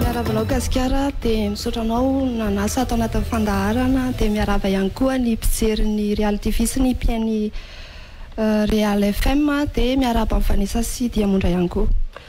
Miarabalao Gasikara dia misaotra anao nanasa ato anatin'ny fandaharana dia miarahaba ihany koa ny mpijery ny Reality Vie sy ny mpihaino ny Real FM dia miarahaba an'i Vanessa sy Diamondra ihany koa.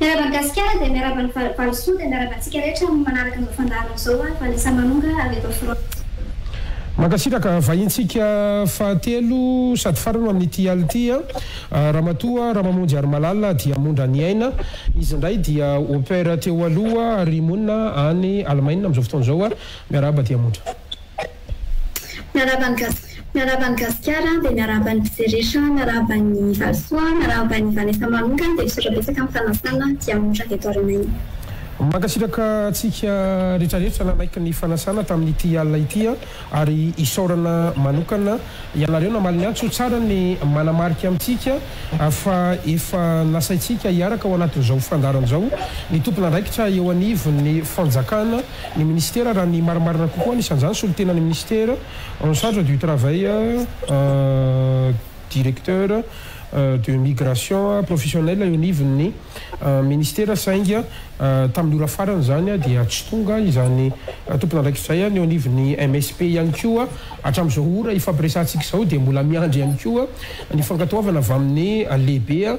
Miarahaba an'i Gasikara dia miarahaba an'i Valosoa dia miarahaba antsika rehetra manaraka an'izao fandaharana izao aho Vanessa Manonga avy eto France. Mankasitraka, vahintsika fahatelo sady farany ho amin'ity alina ity an! Ramatoa Ramamonjy Harimalala dia Mondra Ny Aina, izy indray dia au pair teo aloha ary monina any Alemaina amin'izao fotoana izao. Miarahaba dia Mondra. Miarahaba an'i Gas. Miarahaba an'i Gasikara dia miarahaba an'i Bserecha, miarahaba an'i Valisoa, miarahaba an'i Vanessa Maloka dia misaotra betsaka amin'ny fanasana dia mora avy eto Alemaina. Mankasitraka antsika retraretra nanaiky ny fanasana tamin'ity alina ity an, ary isaorana manokana ianareo namaly ny antso, tsara ny manamarika amintsika fa efa nasaintsika hiaraka ao anatin'izao fandaharana izao ny tompon'andraikitra eo anivon'ny fanjakana ny minisitera raha ny marimarina kokoa anisan'izany solontenan'ny minisitera en charge du travail directeur de migration professionnel eo anivon'ny minisitera saingy tamin'ny ora farany izany dia tsy tonga izany tompon'andraikitra izay ny eo anivon'ny MSP ihany koa hatramin'izao ora ifampiresahantsika izao dia mbola miandry ihany koa ny fankatoavana avy amin'ny lehibe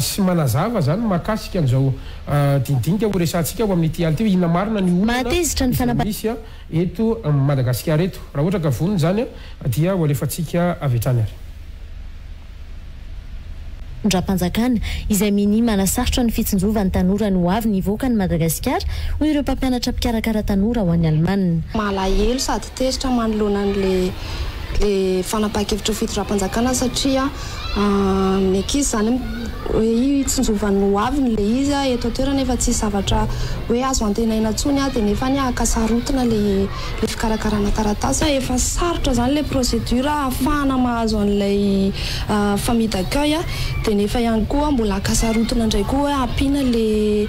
sy manazava izany mahakasika an'izao dinidinika ho resahantsika ao amin'ity alina ity hoe inona marina ny olana izay misy eto Madagasikara eto. Raha ohatra ka vonona izany dia ho alefantsika avy hatrany ary. Ndram-panjakana, izay minia manasarotra ny fitsinjovan'ny tanora ny hoaviny hivoaka an'i Madagasikara, hoy ireo mpampianatra mpikarakara tanora ho any Alemana. Malahelo sady tezitra manoloana an'ilay fanapahan-kevitra ho fitondram-panjakana satria ny ankizy izany hoe tsinjovany ho aviny ilay izy eto an-toerana efa tsisy zavatra hoe azo antenaina intsony dia nefa haka sarotiny ilay fikarakarana taratasy. Efa sarotra izany ilay procédure hahafahana mahazo an'ilay famille d'accueil dia nefa ihany koa mbola haka sarotiny indray koa hoe hampiana ilay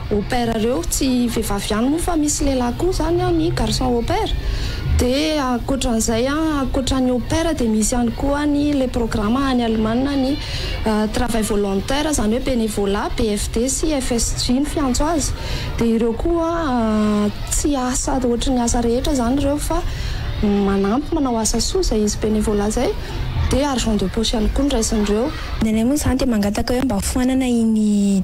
au pair reo tsy vehivavy ihany moa fa misy lehilahy koa zany an ny garçon au pair dia ankoatran'izay an ankoatran'ny au pair dia misy ihany koa ny le programa any alemana ny travail volontaire zany hoe bénévolat BFD sy FSG ny fiantso azy dia ireo koa tsy asa ohatry ny asa rehetra zany ireo fa manampy manao asa soa zay izy bénévolat zay dia argent de poche ihany koa no raisin'ireo. Ny anay moa izany dia mangataka hoe mba foanana iny.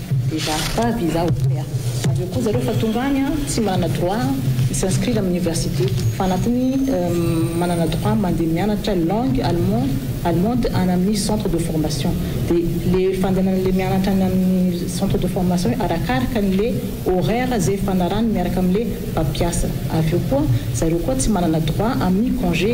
Deja pas visa oe a. Avy eo koa zareo efa tonga any a, tsy manana droit mi s'inscrire amin'ny université fa anatiny manana droit mandeha mianatra langue allemand allemande any amin'ny centre de formation dia le fandehanan'ilay mianatra any amin'ny centre de formation io arakaraka an'ilay horaire zay fanarahany miaraka amin'ilay mpampiasa. Avy eo koa zareo koa tsy manana droit amin'ny congé.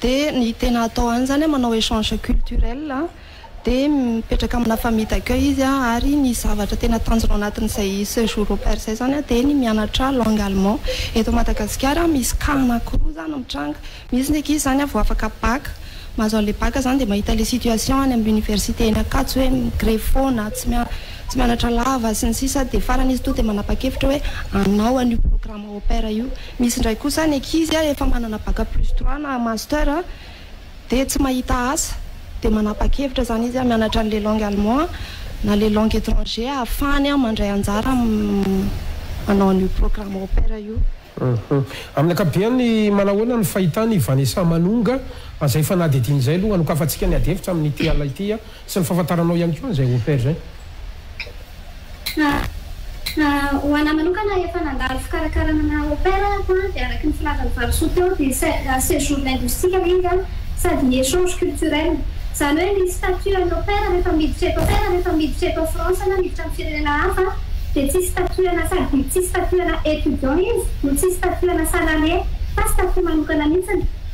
Dia ny tena atao any izany manao échange culturel dia mipetraka amina famille d'accueil izy ary ny zavatra tena tanjona ao anatin'izay séjour au pair izay izany dia ny mianatra langue allemand. Eto Madagasikara misy cas anakiroa izany mitranga, misy ny ankizy izany vao afaka bac, mahazo an'ilay bac izany dia mahita ilay situation any amin'ny université eny Ankatso hoe mi-grevy foana, tsy tsy mianatra lava sy ny sisa dia farany izy tonga dia manapa-kevitra hoe hanao an'io programme au pair io. Misy indray kosa ny ankizy efa manana bac plus trois na master dia tsy mahita asa dia manapa-kevitra izany izy mianatra an'ilay langue allemand na ilay langue étranger ahafahany mandray anjara amin'ny manao an'io programme au pair io. Amin'ny ankapobeny, manahoana no fahitan'i Vanessa Manonga an'izay fanadihadiana izay aloha hanokafantsika ny adihevitra amin'ity alina ity? Sy ny fahafantaranao ihany koa an'izay Hofer izay. Ka ka ho an'ahy manokana efa nandalo fikarakarana anà Hofer aho an, dia araka ny filazan'i Valosoa teo dia se séjour linguistique anie izy an, sady ny échange culturel. Izany hoe ny statut an'i Hofer rehefa miditra eto Hofer rehefa miditra eto France na miditra amin'ny firenena hafa an, dia tsy statut anà sady tsy statut anà étudiant izy no tsy statut anà salarié fa statut manokana mihitsiny.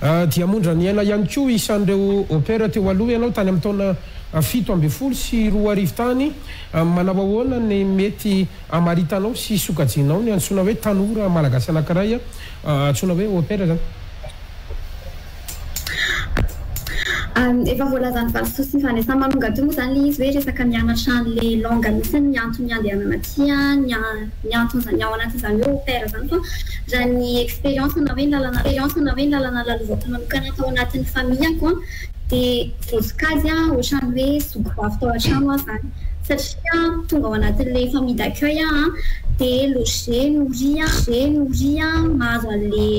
Dia mondra niaina ihany koa isan'ireo opera teo aloha ianao tany amin'ny taona fito ambin'ny folo sy roa arivo tany. Manao ahoana ny mety hamaritanao sy sokajianao ny antsoina hoe tanora malagasy anankiray antsoina hoe opera izany? Efa voalazan'ny valisoa sy ny fandraisana manonga toy moa izany ilay izy hoe resaka mianatra an'ilay langue. Anisany ny antony handehanana aty an. ny anton'izany ao anatin'izany hoe opère izany fa raha ny expérience na hoe ny lalana expérience na hoe ny lalana lalovako manokana tao anatin'ny famille-ko an dia voasokajy an ohatran'ny hoe zokibav tao an-trano aho izany satria tonga ao anatin'ilay famille d'accueil aho an dia loger nourri an loger nourri an mahazo an'ilay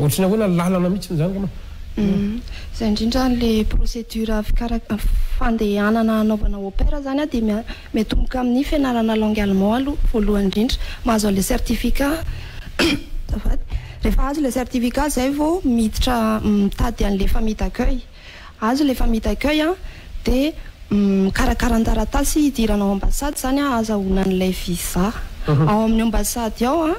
Ohatry ny ahoana ny lalana mihitsy izany ngamba? Izay indrindra ilay procédure fikarak, fandehanana hanaovana au pair zany dia miatomboka amin'ny fianarana langue allemand aloha voalohany indrindra, mahazo an'ilay certificat azafady, rehefa azo ilay certificat izay vao miditra mitady an'ilay famille d'accueil, Azy le famille d'accueil a de mikarakara ny taratasy hidirana ao ambassade zany a azahoana an'ilay visa. Ao amin'ny ambassade ao a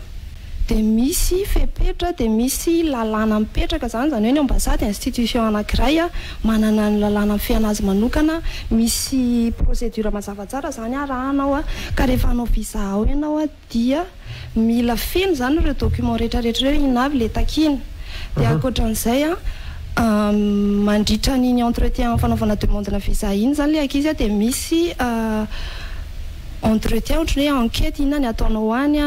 de misy fepetra de misy lalàna mipetraka zany zany hoe ny ambassade institution anakiray a manana ny lalàna mifehana azy manokana misy procédure mazava tsara zany arahanao a ka rehefa hanao visa ao ianao a dia mila feno izany ireo documents rehetra rehetra ireo iny avy ilay takiana. Dia ankoatran'izay mandritra an'iny entretien fanaovana demande-na visa iny izany ilay ankizy dia misy entretien ohatran'ny hoe enquête inona ny ataonao any,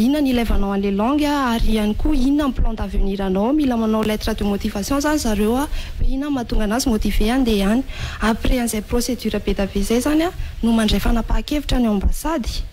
inona ny ilaivanao an'ilay langue ary ihany koa inona ny plan d'avenir anao, mila manao lettre de motivation izany zareo hoe inona no mahatonga an'azy motiver handeha any. Après an'izay procédure be dia be izay izany no mandray fanapahan-kevitra ny ambassade.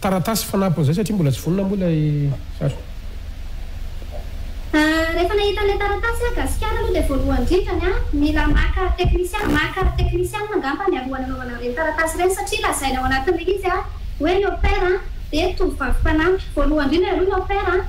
Taratasy fanampiny izay satria mbola tsy vonona moa ilay sary. Rehefa nahita an'ilay taratasy aho, Gasikara aloha dia voalohany indrindra ny ahy, mila maka teknisiana, maka teknisiana angamba mialohan'ny anaovana ireny taratasy ireny satria lazaina ao anatin'ilay izy hoe ny au pair dia tovovavy mpanampy, voalohany indrindra aloha ny au pair an.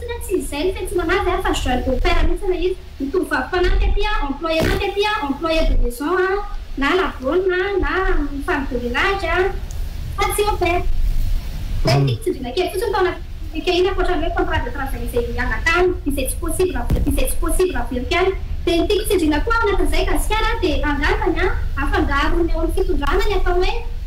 Tena tsy izay ny fiantsoana anazy a, fa jeune de fer mihitsy ilay izy, ny tovovavy mpanampy aty a, employé mpanampy aty a, employé de maison a, na lavoana a, na femme de ménage a, fa tsy au pair. Izay no tiako tsindriana kely fotsiny tao anatin'ny polemika iny, ankoatra ny hoe contrat de travail izay hiangatahany, izay tsy possible averiko, izay tsy possible averiko ihany. Dia ny tiako tsindriana koa ao anatin'izay gasikara dia angambany a, afangaron'ny ao amin'ny fitondrana ny atao hoe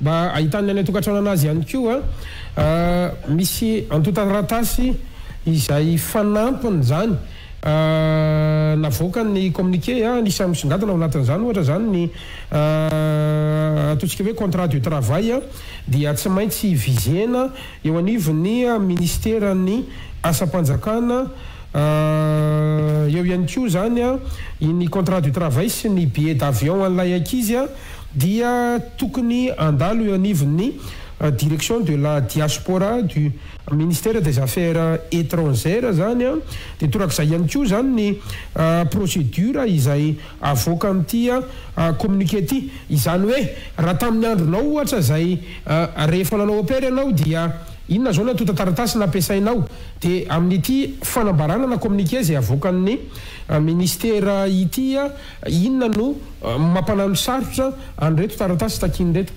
Mba ahitany any an-tokantrano an'azy ihany koa, misy antontan-taratasy izay fanampiny izany navoakan'ny communiqué. Anisan'ny misongadina ao anatin'izany ohatra izany ny ataontsika hoe contrat de travail dia tsy maintsy visena eo anivon'ny minisiteran'ny asam-panjakana eo ihany koa izany iny contrat de travail sy ny billet d'avion an'ilay ankizy. dia tokony handalo eo anivon'ny Direction de la Diaspora du Ministère des Affaires Etrangères izany, dia torak'izay ihany koa izany ny procédure izay avoakan'ity communiqué ity. Izany hoe raha tamin'ny andronao ohatra izay rehefa nanao opère ianao dia inona izao ny antontan-taratasy nampiasainao, dia amin'ity fanambarana na communiqué izay avoakan'ny Ministera ity, Inona no mampananosarotra an'ireto taratasy takiana ireto?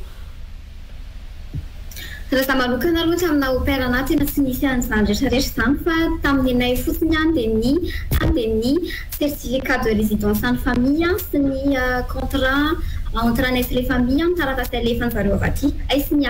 Raha za manokana aloha tsy amina opera na tena tsy nisy an'izany retraretra izany fa tamin'ny nay fotsiny ihany dia ny tany dia ny certificat de résidence an'ny famille sy ny contrat entre anay sy ilay famille ny taratasy alefan'zareo avy aty ay sy ny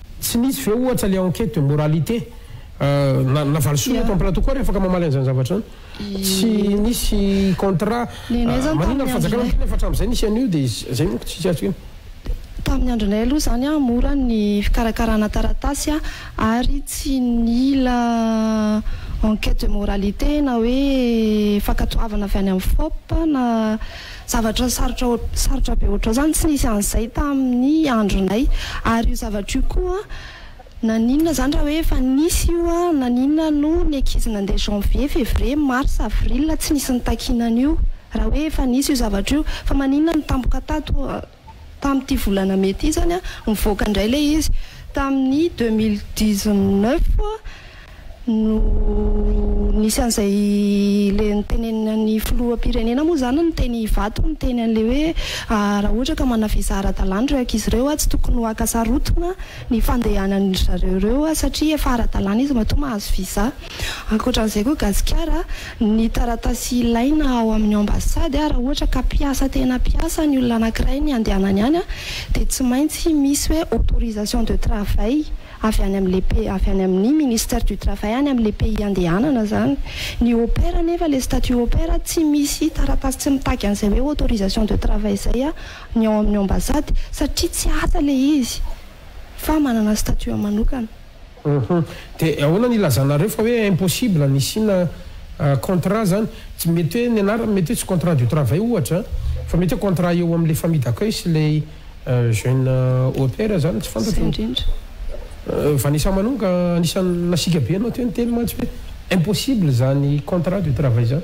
Tsy misy ve ohatra le enquête de moralité na na valisoa eto amplateau koa ary afaka mamaly anzany zavatra zany tsy nisy contrat maninona ny fanjakana miteny fa hatramizay nisy anio de zay manko tsy azoko ino. Tamin'ny andronay aloha izany an, mora ny fikarakarana taratasy ary tsy nila enquête de moralité na hoe fankatoavana avy any amin'ny FOP na. Zavatra sarotra sarotra be ohatrao zany tsy nisy an'izay tamin'ny andronay. Ary io zavatra io koa naninona zany raha hoe efa nisy io an, naninona no ny ankizy nandeha janvier, février, mars, avril tsy nisy nitakiana an'io raha hoe efa nisy io zavatra io. Fa maninona no tampoka tato? Tamin'ity volana mey ity izany, nivoaka indray ilay izy. Tamin'ny deux mille dix neuf no nisy an'izay ilay nitenenina ny filoham-pirenena moa izany no teny Ivato niteny an'ilay hoe raha ohatra ka manavisa ara-dalàna ireo ankizy ireo, tsy tokony ho haka sarotiny. ny fandehanan'ny zareo ireo satria efa ara-dalàna izy matoa mahazo visa. Ankoatran'izay koa Gasikara, ny taratasy ilaina ao amin'ny ambasady raha ohatra ka mpiasa tena mpiasa ny olona anankiray ny handehanany any dia tsy maintsy misy hoe autorisation de travail avy any amin'ilay pays, avy any amin'ny ministère du travail any amin'ilay pays handehanana izany. Ny au pair nefa ilay statut au pair tsy misy taratasy tsy mitaky an'izay hoe autorisation de travail izay ny ao amin'ny ambasady satria tsy asa ilay izy fa manana statut manokana. Hum de ahoana ny ilazanareo fa hoe impossible ny hisiana contrat zany? Tsy mety hoe ny anarany mety hoe tsy contrat du travail ohatra fa mety hoe contrat eo amin'ilay famille d'accueil sy ilay jeune au pair zany tsy fantatro. Zay indrindra. Vanessa Manonga anisany nasiaka be anao teo niteny mantsy hoe impossible zany contrat du travail zany.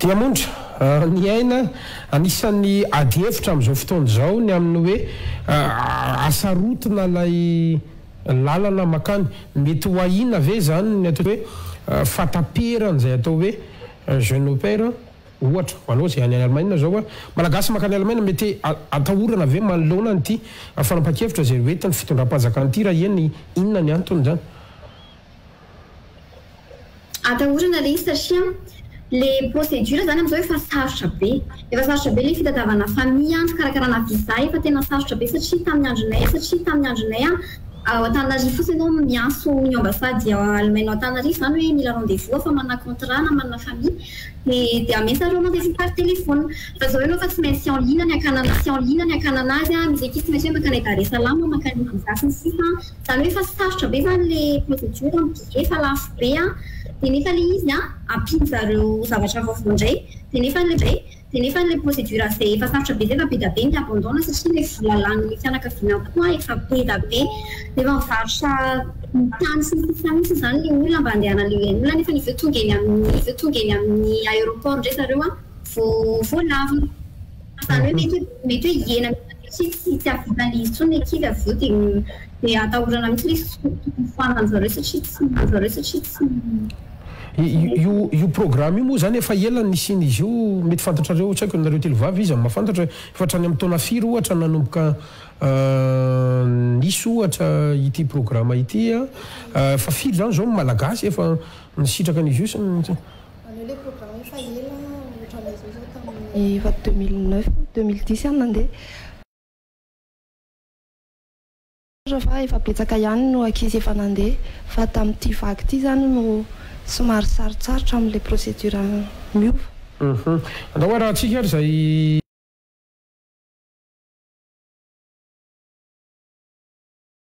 Diamondra, Ary ny aina? Anisan'ny adihevitra amin'izao fotoana izao ny amin'ny hoe asarotina ilay lalana makany. Mety ho ahiana ve izany ny atao hoe fahataperana izay atao hoe jeune au pair ohatra ho anao izay any Alemaina izao hoe Malagasy mankany Alemaina? Mety atahorana ve manoloana an'ity fanapahan-kevitra izay hoentin'ny fitondram-panjakana ity raha eny inona ny antony izany? Atahorana ilay izy satria ilay procédure zany amin'izao efa sarotra be. Efa sarotra be ilay fitadiavana famille an, fikarakarana visa efa tena sarotra be satria tamin'ny andronay satria tamin'ny andronay an ao Antananarivo fotsiny ianao miantso ny ambassade ao Allemagne ao Antananarivo izany hoe mila rendez vous aho fa manana contrat na manana famille dia dia hamesa anareo rendez vous par téléphone. Fa izao ianao efa tsy maintsy en ligne ny hakanana tsy en ligne ny hakanana azy an, misy ankizy tsy maintsy hoe mankany Dar es Salam an, mankany visa sy ny sisa an. Zany hoe efa sarotra be zany le procedure an, dia efa lafo be an, dia nefa le izy an ampiany zareo zavatra vaovao indray, dia nefa le indray, dia nefa le procedure zay efa sarotra be zay efa be da be ny abandona satria le vola lanin'ny fianakaviana koa efa be da be, dia efa mivarotra ny tany sy ny sisa mihitsy zany le olona mba andehanany eo iany olona nefa ny avy eo tonga eny amin'ny avy eo tonga eny amin'ny aéroport indray zareo an vao vao lavina, zany hoe mety hoe mety hoe hiena. satria tsy hitiavan'izy intsony ny ankizy avy eo dia dia atahorana mihitsy ilay sekoly tokony hifohanan-dry zareo satria tsy hifohanan-dry zareo satria tsy Io programa io moa zany efa ela ny nisian'izy io, mety fantatrareo, tsy haiko ianareo telo vavy iza no mahafantatra, efa hatrany amin'ny taona firy ohatra no nanomboka nisy ohatra ity programa ity an, efa firy izany izao ny Malagasy efa nisitraka an'izy io sy ny. Anao le programme efa ela otranay zao zao tamin'ny. Efa deux mille neuf ou deux mille dix aho nandeha. Fa efa betsaka ihany no ankizy efa nandeha fa tamin'ity vague ity izany no somary sarotsarotra amin'ilay procédure miova. Humm. Angao arahantsika ary izay.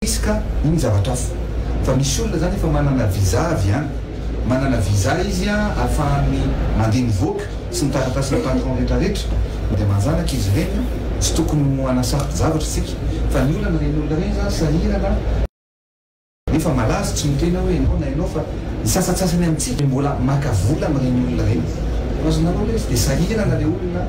Izy ka iny zavatra hafa. Fa misy olona zany efa manana visa avy any. Manana visa izy an afahany mandeha mivoaka sy ny taratasy ny patron rehetra rehetra. Dia manjanaka izy ireny an. Tsy tokony ho hanasarotra zavatra isika. Fa ny olana ireny olona ireny zany sahirana. Nefa malaza tsy mitohy na hoe enao na enao fa ny sasatsasany amintsika mbola maka vola amin'ireny olona ireny. Azonareo ilay izy. Dia sahirana ilay olona.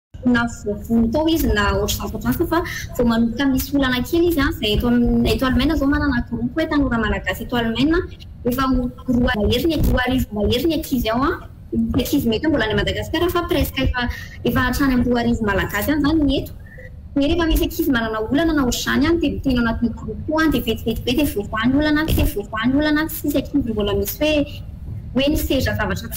Na voavono tao izy na ohatr'izany sy ohatr'izany fa vao manomboka misy olana kely izy an, izay eto eto Alemaina izao manana groupe hoe Tanora Malagasy eto Alemaina, efa ho roa mahery ny roa arivo mahery ny ankizy ao an, misy ankizy mety hoe mbola any Madagasikara fa presque efa efa hatrany amin'ny roa arivo Malagasy any izany ny eto, dia rehefa misy ankizy manana olana na ohatr'izany an dia miteny ao anatin'ny groupe io an dia vetivety be dia voavaha ny olana dia voavaha ny olana an, tsy misy ankizy mbola misy hoe hoe ny sehatra zavatra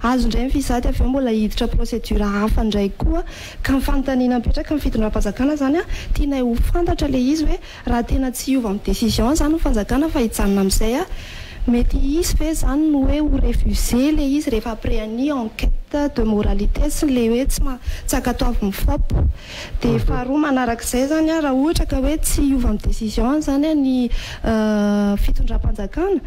Azo indray ny visa dia avy eo mbola hiditra procédure hafa indray koa ka ny fanontaniana mipetraka ny fitondram-panjakana izany tianay ho fantatra ilay izy hoe raha tena tsy hiova amin'ny décision izany ny fanjakana fa hijanona amin'izay mety hisy ve izany ny hoe ho refusé ilay izy rehefa après an'i enquête de moralité sy ilay hoe tsy tsy ankatoavin'ny fop dia faharoa manarak'izay izany raha ohatra ka hoe tsy hiova amin'ny décision izany ny fitondram-panjakana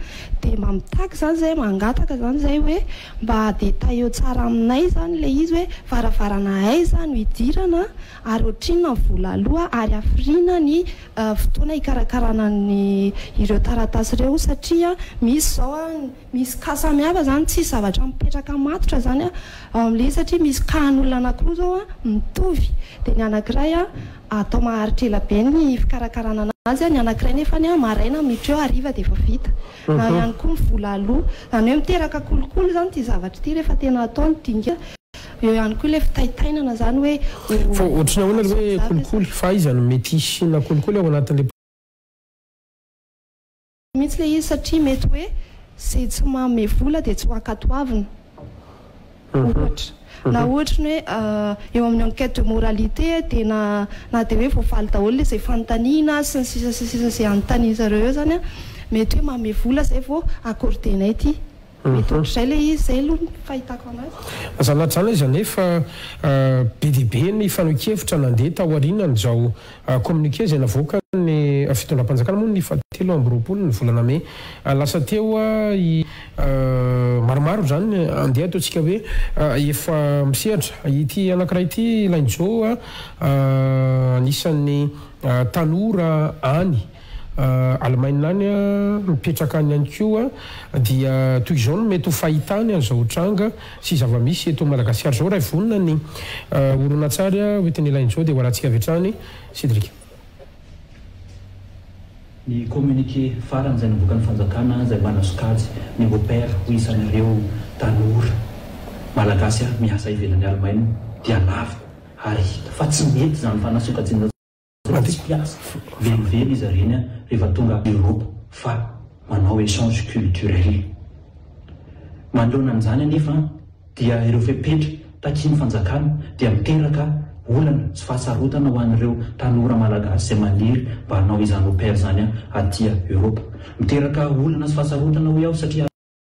Dia mba mitaky izany izahay, mangataka izany izahay hoe mba detailleo tsara aminay izany ilay izy hoe varavarana aiza no hidirana ary ohatrinona ny vola aloa ary hafiriana ny fotoana hikarakarana ny ireo taratasy ireo satria misy izao misy cas samihafa izany tsisy zavatra mipetraka matotra izany ao amin'ilay izy satria misy cas an'olona anakiroa izao mitovy dia ny anakiray atao maharitra ela be ny fikarakarana anazy, ny anankiray nefany an maraina miditra eo hariva dia efa vita, na ihany koa ny vola aloa, izany hoe miteraka kolikoly izany ity zavatra ity rehefa tena atao ny dinika, eo ihany koa ilay fitaitainana izany hoe ho Ohatran'ny ahoana ilay hoe kolikoly? Fa aiza no mety hisiana kolikoly ao anatin'ilay. Mihitsy ilay izy satria mety hoe izay tsy manome vola dia tsy ho ankatoavina ohatra na ohatra ny hoe eo amin'ny enquête de moralité dia na na dia hoe voafaly daholo ilay izay fanontaniana sy ny sisa sy ny sisa izay anontanian'izareo eo izany an mety hoe manome vola izay vao accordé-nay ity Mety ohatr'izay ilay izy, izay aloha ny fahitako an'azy. Aza latsana izy anefa be dia be ny fanehoan-kevitra nandeha taorianan'izao communiqué izay navoakan'ny fitondram-panjakana moa ny faha telo amby roapolo ny volana mey lasa teo i Maromaro izany andeha ataontsika hoe efa misehatra. Ity anankiray ity Lainjo a, anisan'ny tanora any. Alemaina any, mipetraka any ihany koa, dia toy izao no mety ho fahitany an'izao tranga sy zava-misy eto Madagasikara izao, raha vonona ny horonantsary hoentin'Ilay Njo dia ho alantsika avy hatrany Cédric. Ny communiqué farany izay navoakan'ny fanjakana izay manasokajy ny ho pair ho isan'ireo tanora Malagasy miasa ivelan'i Alemaina dia lava ary hita fa tsy mety izany fanasokajiana izany. Fa tsy mpiasa fo velively izy ireny an rehefa tonga Europe fa manao echange culturel. Manoloana an'izany anefa dia ireo fepetra takian'ny fanjakana dia miteraka olana sy fahasarotana ho an'ireo tanora malagasy izay maniry mba hanao izany au pair izany an aty Europe. Miteraka olana sy fahasarotana hoy aho satria.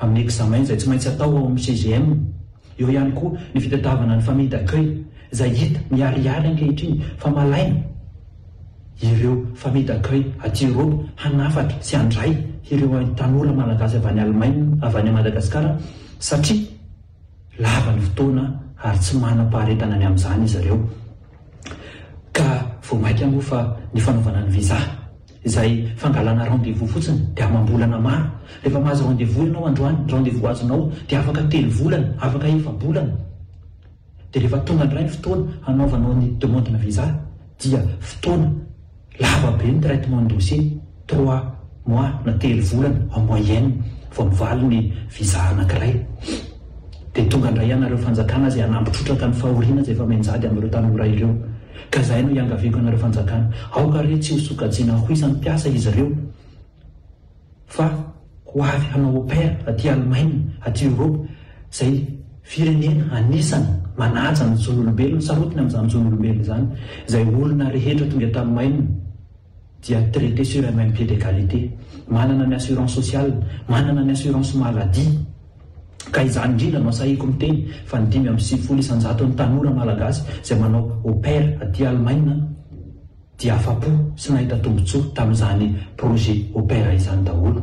amin'ny examen izay tsy maintsy atao ao amin'ny CGM, eo ihany koa ny fitadiavana ny famille d'accueil izay hita miharihary ankehitriny fa malaina ireo famille d'accueil aty Europe hanafatra sy handray ireo tanora malagasy avy any Allemagne avy any Madagascar satria lava ny fotoana ary tsy manam-paharetana ny amin'izany izy ireo ka vao maika moa fa ny fanaovana ny visa Izay fangalana rendez-vous fotsiny dia amam-bolana maro. Rehefa mahazo rendez-vous ianao androany, ny rendez-vous azonao dia afaka telo volana, afaka efa-bolana. Dia rehefa tonga indray ny fotoana hanaovanao ny demande-na visa dia fotoana lava be ny traitement-ny dossier, trois mois na telo volana en moyenne vao mivaly ny visa anankiray. Dia tonga indray ianareo fanjakana izay hanampitrotraka ny fahoriana izay efa mianjady amin'ireo tanora ireo. Ka izahay no hiangaviako anareo fanjakana. Aoka re tsy ho sokajiana ho isan'ny mpiasa izy ireo, fa ho avy hanao au pair aty Alemaina, aty Eoropa, izay firenena anisan'ny manaja ny zon'olombelona, sarotiny amin'izany zon'olombelona izany izay olona rehetra tonga eto Alemaina. dia traiter sur un même pied d'egalite, manana ny assurance sociale, manana ny assurance maladie, ka izany indrindra no asahiko miteny fa ny dimy amby sivifolo isan-jaton'ny tanora malagasy izay manao au pair aty Alemaina dia afa-po sy nahita tombotsoa tamin'izany projet au pair izany daholo.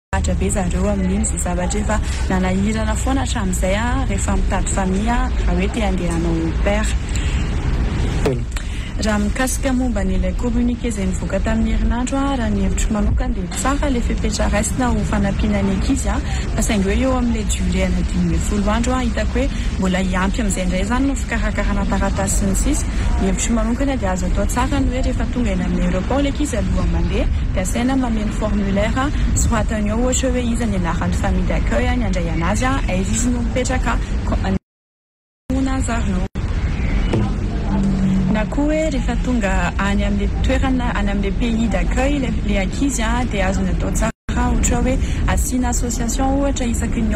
Lahatra be zareo amin'iny ze zavatra efa nanahirana foana hatramin'izay a, rehefa mitady famille a, raha hoe te handeha hanao au pair. Raha mikasika momba ny ilay communiqué izay nivoaka tamin'ny herinandro a, raha ny hevitro manokana dia tsara le fepetra raisina ho fanampiana ny ankizy a, fa saingy hoe eo amin'ilay durée ana dimy ambin'ny folo andro a, hitako hoe mbola hiampy amin'izay indray izany ny fikarakarana taratasy sy ny sisa. Ny hevitro manokana dia azo atao tsara ny hoe rehefa tonga eny amin'ny aéroport le ankizy alohan'ny mandeha dia asaina mameno formulaire soratany eo ohatra hoe iza ny anaran'ny famille d'accueil any handray anazy a, aiza izy no mipetraka, na koa zareo na koa hoe rehefa tonga any amle toerana any amle pays d'accueil le ankizy a dia azony atao tsara ohatra hoe asiana association ohatra isaky ny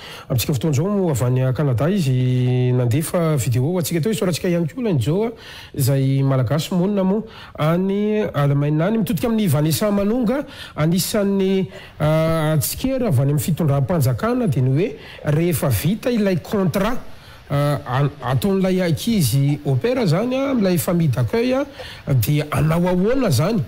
Amintsika fotoana izao moa avy any Canada izy nandefa video ho antsika teo, isaorantsika ihany koa ilay ny Joe izay Malagasy monina moa any Alemaina any, mitodika amin'i Vanessa Manonga, anisan'ny tsikera avy any amin'ny fitondram-panjakana dia ny hoe rehefa vita ilay contrat ataon'ilay ankizy opera izany amin'ilay famille d'accueil dia hanao ahoana izany?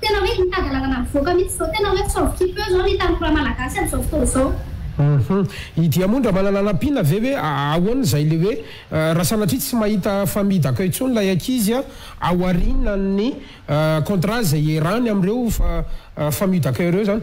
Tena hoe hita dalana nampivoaka mihitsy zao tena hoe sauve qui peut zao ny tanora malagasy amzao fotoana zao. Hum i Diamondra manana nampiana ve hoe ahoana izay le hoe raha sanatria tsy mahita famille d'accueil intsony ilay ankizy a aoarinan'ny contrat izay ierahany amin'ireo famille d'accueil ireo izany?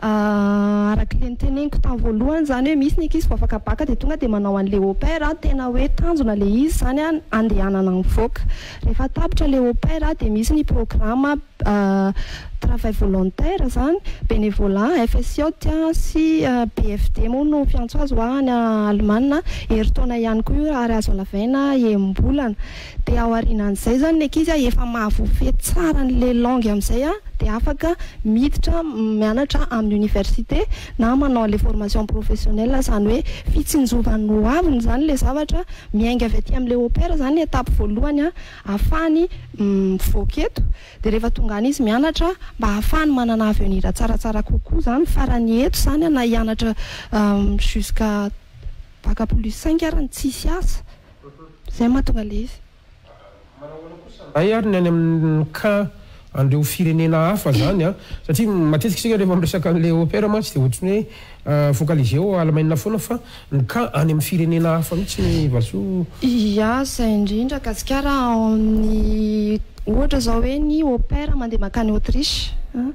Araka le niteneniko tam voalohany zany hoe misy ny ankizy vao afaka bacc de tonga de manao anle au pair a, tena hoe tanjona le izy zany a andehanana mivoaka. Rehefa tapitra le au pair a de misy ny programme travail volontaire zany, bénévolat, FSJOT a sy BFD moa no fiantso azy ho'a any Alemana, herintaona ihany koa io ary azo alavaina enim-bolana. Dia ao arinan'izay izany ny ankizy a efa mahavoafehy tsara an'ilay langue amin'izay a, dia afaka miditra mianatra amin'ny université na manao an'ilay formation professionnelle a, izany hoe fitsinjovany ho aviny izany ilay zavatra, miainga avy aty amin'ilay au pair izany ny étape voalohany a, ahafahany mivoaka eto, dia rehefa tonga any izy mianatra mba ahafahany manana avenir tsaratsara kokoa izany, fa raha ny eto izany a na hianatra jusqu'à bac plus cinq ary ny tsisy asa, Zay mahatonga le izy. Hay ary ny any amin'ny cas an'ireo firenena hafa zany an! Satria matetika isika rehefa miresaka an'ilay opera mantsy dia ohatry ny hoe focalisé ao Allemagne foana fa ny cas any amin'ny firenena hafa mihitsy ny valisoa. Ia, zay indrindra, Gasikara ao amin'ny ohatra zao hoe ny opera mandeha mankany Autriche an!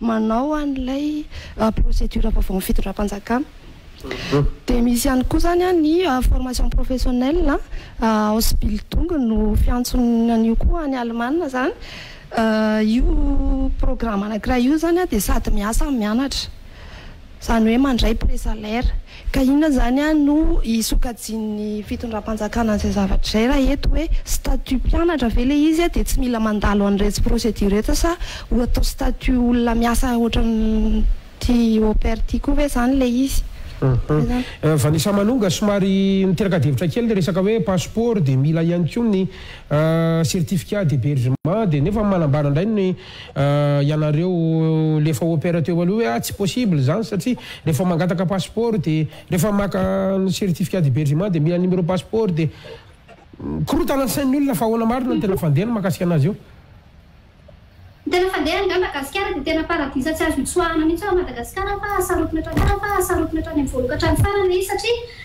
manao an'ilay procédure vaovao ny fitondram-panjakana. Dia misy ihany koa izany an, ny formation professionnelle ao Sibily Dongy no fiantson'ny an'io koa any Alemana izany. Io programme anankiray io izany an dia sady miasa no mianatra. Izany hoe mandray presalaire. Ka inona izany no isokajian'ny fitondram-panjakana an'izay zavatra izay raha eto hoe statut mpianatra ve ilay izy dia tsy mila mandalo an'iretsy procédure iretsy sa ho atao statut olona miasa ohatran'ity Opère ity koa ve izany ilay izy? Zay zany. Vanessa Manonga, Somary niteraka adihevitra kely ny resaka hoe passeport dia mila ihany koa ny certificat d'hebergement dia nefa manambara indray ny ianareo le efa opera teo aloha hoe ah tsy possible zany satria rehefa mangataka passeport de rehefa maka ny certificat d'hebergement de mila numéro passeport de korotana ny sain'ny olona fa ahoana marina no tena fandeha ny mahakasika anazy eo? Ny tena fandeha ny Madagascar de tena paradisa tsy azo hitsoahana mihitsy ao Madagascar fa sarotiny hatrany farany fa sarotiny hatrany amin'ny voaloka hatrany farany satria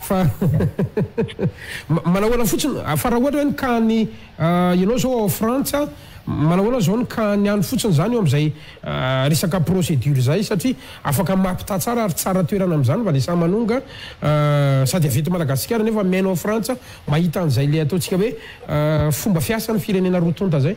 Fa manahoana fotsiny, fa raha ohatra hoe ny cas-ny ianao izao ao Frantsa, manahoana izao ny cas-ny any fotsiny izany eo amin'izay resaka procédure izay, satria afaka mampitaha tsara ary tsara toerana amin'izany va le sahy manonga, sady avy eto Madagasikara nefa miaina ao Frantsa, mahita an'izay le ataontsika hoe fomba fiasan'ny firenena roa tonta izay?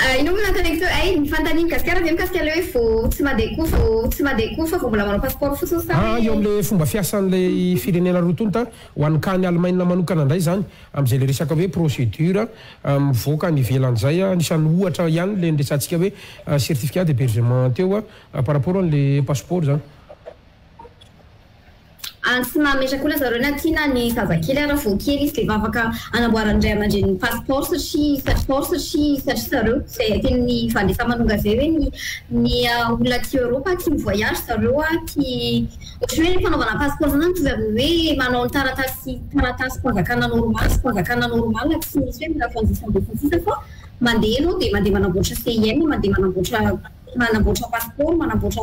Ahh inona moa zany teneniko teo eh? Ny fanontanian'i Gasikara ve mikasika an'ilay hoe vao tsy mandeha koa fa vao tsy mandeha koa fa vao mbola manao pasipaoro fotsiny sa Aa eo hoe. amin'ilay fomba fiasan'ilay firenena roa tonta ho an'ny cas-n'i Alemaina manokana indray izany amin'izay ilay resaka hoe procédure mivoaka any ivelan'izay anisan'ny ohatra ihany ilay niresahantsika hoe certificat d'hébergement teo par rapport an'ilay pasipaoro izany. Any tsy mametra koa lazareo na tia na ny zazakely ara vao kely izy dia vavaka anamboaran'ny ray aman-dreniny passeport satria satsport satria satria zareo izay tenin'i Vanessa Manonga izay hoe ny ny olona aty Europe tia mi-voyage zareo a tia ohatran'ny hoe ny fanaovana passeport izany mitovy amin'ny hoe manao ny taratasy taratasim-panjakana normal sy fanjakana normal tsy misy hoe mila fanjify an'izao sy izao fa mandeha ianao dia mandeha manamboatra CIN mandeha manamboatra manamboatra passeport manamboatra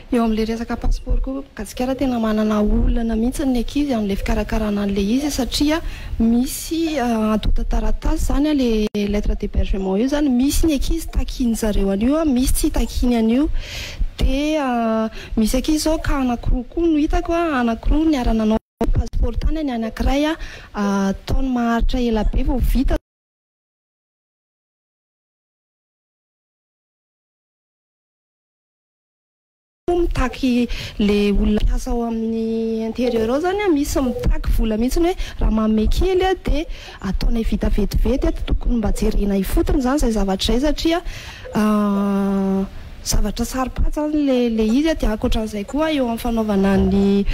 Eo amin'ilay resaka pasipaoro koa gasikara tena manana olana mihitsy ny ankizy amin'ilay fikarakarana an'ilay izy satria misy antontan-taratasy izany ilay lettre d'hébergement io izany misy ny ankizy takian'ny zareo an'io misy tsy takiany an'io dia misy ankizy izao cas anakiroa koa no hitako anakiroa niara-nanao pasipaoro tany ny anakiray ataony maharitra ela be vao vita mitaky le olona mpiasa ao amin'ny interieur ao zany a, misy mitaky vola mihitsiny hoe raha manome kely a de ataonay vita vetivety a, tokony mba jerena ifotony zany zay zavatra zay satria zavatra saropady zany le le izy a, de ankoatran'izay koa eo amin'ny fanaovana ny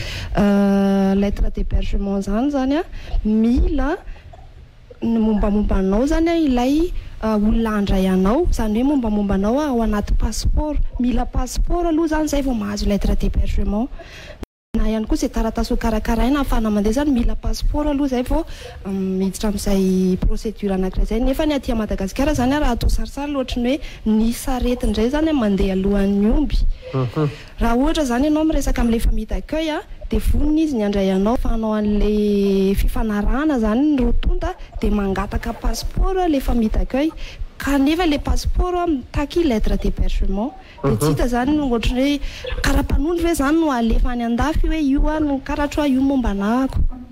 lettre d'hebergement zany zany a mila ny mombamomba anao izany ilay olona handray anao, izany hoe mombamomba anao ao anaty passeport, mila passeport aloha izany izay vao mahazo lettre d'hebergement na ihany koa izay taratasy ho karakaraina ahafahana mandeha izany, mila passeport aloha izay vao miditra amin'izay procédure anakiray izay, nefa ny aty Madagasikara izany raha atao sarisary ohatry ny hoe ny sarety indray izany mandeha alohan'ny omby. Raha ohatra izany ianao miresaka amin'ilay famille d'accueil dia vonona izy ny handray anao fa hanao an'ilay fifanarahana izany ny roa tonta dia mangataka passeport ilay famille d'accueil kanefa ilay passeport mitaky lettre d'hebergement dia tsy hita izany ny ohatry ny hoe karapanondro ve izany no alefa any an-dafy hoe io aho no nikaratro aho io momba anah ako.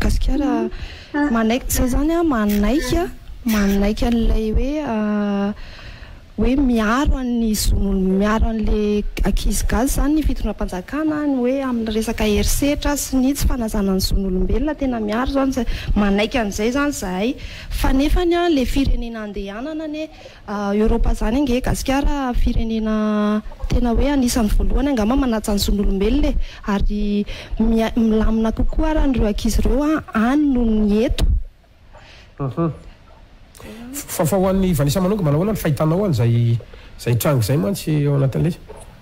Gasikara manaiky zay zany a manaiky a manaiky an'ilay hoe hoe miaro an'ny zon'olombelona miaro an'le ankizy gasy zany ny fitondram-panjakana ny hoe amin'ny resaka herisetra sy ny tsy fanajana ny zon'olombelona tena miaro zany zay manaiky an'izay zany zahay fa nefany a le firenena andehanana anie Europa zany ange Gasikara firenena tena hoe anisany voalohany angamba manaja ny zon'olombelona e! ary milamina kokoa ary an'ireo ankizy ireo any noho ny eto. Fa fa ho an'i Vanessa manokana manahoana ny fahitanao an'izay izay tranga izay mantsy ao anatin'ilay.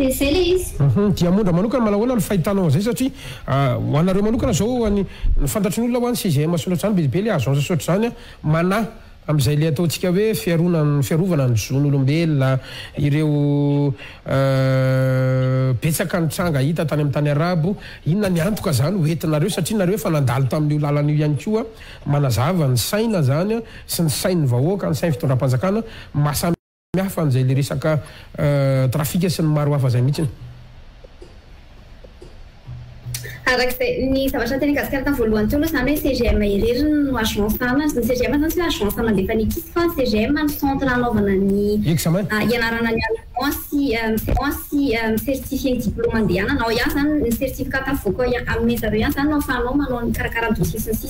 Dia izay ilay izy. Hum, Diamondra manokana manao ahoana no fahitanao an'izay satria ho anareo manokana izao ny ny fantatry ny olona hoa ny CGM sy ny ohatr'izany be dia be ilay agence sy ohatr'izany an, manà amin'izay ilay ataontsika hoe fiarona ny fiarovana ny zon'olombelona ireo betsaka ny tranga hita tany amin'ny tany arabo, inona ny antoka izany ho entinareo satria nareo efa nandalo tamin'io lalana io ihany koa manazava ny saina izany sy ny sain'ny vahoaka ny sain'ny fitondram-panjakana maha samy Ny hafa an'izay le resaka trafika sy ny maro hafa zay mitsy. Arak'izay ny zavatra teny Gasikara tam voalohany teo aloha zany hoe CGM irery no agence mpanaona azy, ny CGM zany tsy hoe agence mandefa ny kits fa ny CGM no centre anaovana ny Examen. hianarana ny allemand sy mi sy mi-certifier ny diploma andehanana, ao ihany zany ny certificat avoaka ao ihany, amen'zareo ihany zany no afahanao manao ny mikarakara ny dossier sy ny sisa.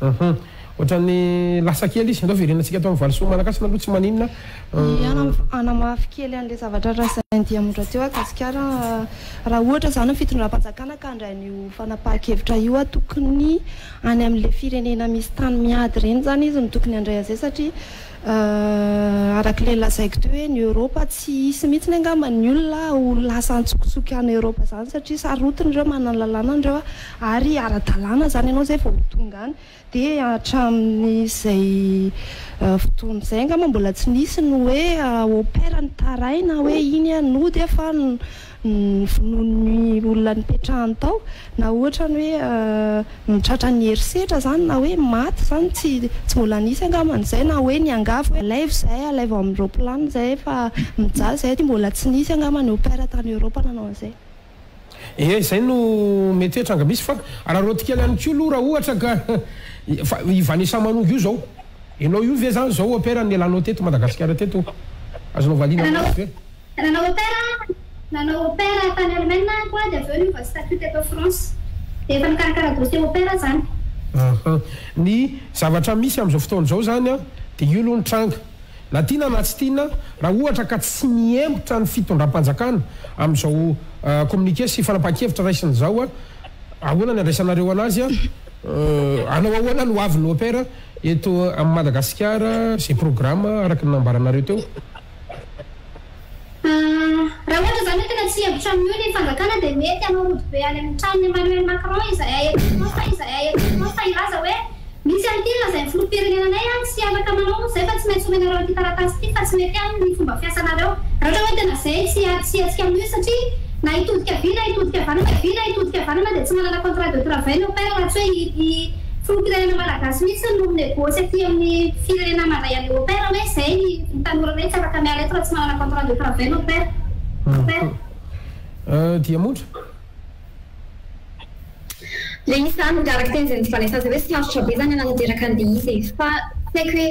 Hum ohatran'ny lasa kely izy. Aleo verenantsika atao amin'ny valisoa malagasy na aloha tsy maninona. Hanamafy kely an'ilay zavatra lazain'i Diamondra teo aho Gasikara raha ohatra izany ny fitondram-panjakana ka handray an'io fanapahan-kevitra io aho tokony any amin'ilay firenena misy tany miady ireny izany izy no tokony handray an'izay satria Araka ilay lazaiko teo hoe ny Eoropa tsy hisy mihitsiny angamba ny olona ho lasa antsokosoko any Eoropa izany satria sarotiny ireo manana ny lalànany ireo ary ara-dalàna izany ianao izay vao ho tonga any dia hatramin'izay fotoana izay angamba mbola tsy nisy ny hoe au pair nitaraina hoe iny a nody a fa ny vonoan'ny olona nipetrahany tao na ohatrany hoe ny tratran'ny herisetra izany na hoe maty izany tsy tsy mbola nisy angambany izay na hoe niangavy hoe alaivo izay alaivo amin'ny roplanina izay fa mijaly izay aty mbola tsy nisy angamba ny opr tany Europe nanao an'izay. Ie izay no mety hoe tranga misy fa araraoty kely ihany koa aloha raha ohatra ka fa i Vanessa Manongo io izao ianao io ve izany izao opr no nialanao teto Madagasikara teto azonao valiana mihitsy ve? Nanao opera nanao opera tany Allemagne aho an, dia avy eo niova statut teto à France, dia efa nikarakara dossier opera zany. Aha. Ny zavatra misy amin'izao fotoana izao izany an, dia io aloha ny tranga. Na tiana na tsy tiana, raha ohatra ka tsy mihemotra ny fitondram-panjakana amin'izao communiqué sy fanapahan-kevitra raisiny izao an, ahoana ny handraisanareo an'azy an? Hanao ahoana ny ho avin'ny opera eto amin'i Madagasikara, izay programa araka ny nambaranareo teo? Raha ohatra izany hoe tena tsy hevitra amin'io ny fanjakana dia mety hanao rodobe any amin'ny tranon'i Emmanuel Macron izay ahetsikinao fa izay ahetsikinao fa hilaza hoe misy an'ity nolazain'ny filoham-pirenena anay aho tsy afaka manao moa izay fa tsy maintsy omenareo an'ity taratasy ity fa tsy mety aminy ny fomba fiasanareo raha ohatra hoe tena izay tsy tsy hetsika amin'io izy satria na hitodika avia na hitodika havanana avia na hitodika havanana dia tsy manana contrat de travail ny opr raha tsy hoe Fonom-pirenena malagasy mihitsy no mi-negôsy aty amin'ny firenena mandray an'io au pair hoe zay ny tanora hoe tsy afaka miala eto raha tsy manana contrat de travail au pair. Au pair. Dia monja. Le izy zany, raha araka teny izay nivaly ahy sazy hoe sarotra be zany hanana tanteraka an'le izy e. Fa tsy haiko hoe.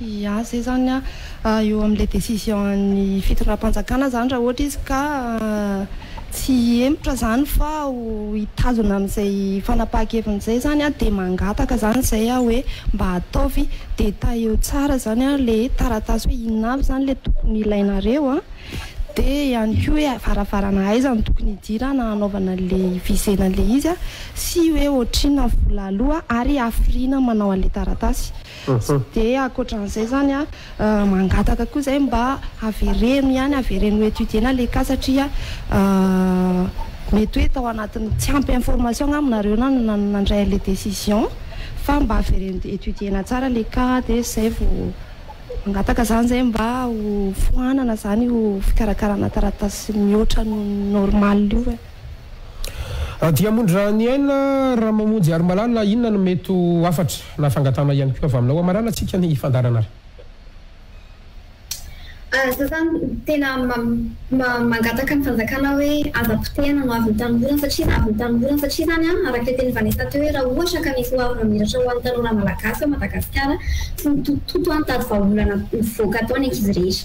Yah zay zany an, eo amin'ilay décision an'ny fitondram-panjakana zany raha ohatra izy ka tsy hihemotra zany fa ho hitazona amin'izay fanapahan-keviny zay zany an, dia mangataka zany zay aho hoe mba ataovy détail tsara zany an le taratasy hoe inona avy zany le tokony ilainareo an, dia ihany koa hoe varavarana aiza no tokony hidirana hanaovana an'ilay visena an'ilay izy an, sy hoe ohatrinona ny vola aloa ary hafiriana manao an'ilay taratasy. Dia ankoatran'izay izany an, mangataka koa izay mba avereno ihany, avereno ho étudier-na ilay cas satria mety hoe tao anatin'ny tsy ampy information angamba nareo nandray an'ilay décision fa mba avereno étudier-na tsara ilay cas dia izay vao mangataka izany izay mba ho foanana izany io fikarakarana taratasy mihoatra noho ny normal io e. Dia hamonjy raha ny aina raha mamonjy ary mahalala inona no mety ho hafatra na fangatahana ihany koa avy aminao hamarana tsika ny fandaharana ary. Sasany tena mangataka ny fanjakana hoe aza potehana ny ho avin'ny tanimborana satria ho avin'ny tanimborana satria zany an araka ilay teny Vanessa teo hoe raha ohatra ka misy ho avy mamiratra ho an'ny tanora malagasy ao Madagasikara tsy mitotototo an tady vahaolana mivoaka atao ny ankizy rehetra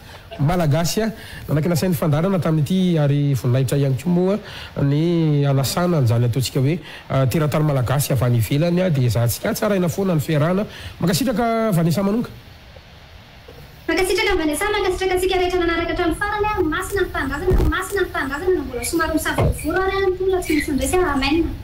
Malagasy. Nanaky nasain'ny fandaharana tamin'ity ary voninahitra ihany koa moa ny hanasana an'izany ataontsika hoe teratany malagasy avy any ivelany dia ezahantsika hatsaraina foana ny fiarahana. Mankasitraka Vanessa Manonga. Mankasitraka Vanessa, mankasitraka antsika rehetra nanaraka hatramin'ny farany a, masina ny tanindrazana, masina ny tanindrazana na mbola somary misavovovoro ary a, ny tolona tsy misy ny resy a, amen.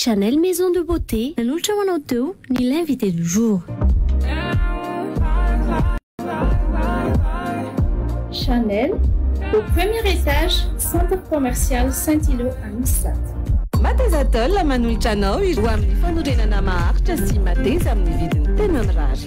Chanel Maison de beauté nanolotra ho anao teo ny l'invité du jour. Chanel, au premier étage, centre commercial Saint-Thilo à Missat. Mateza Dull manolotra anao ireo amin'ny fanorenana maharitra sy mateza amin'ny vidiny tena mirary.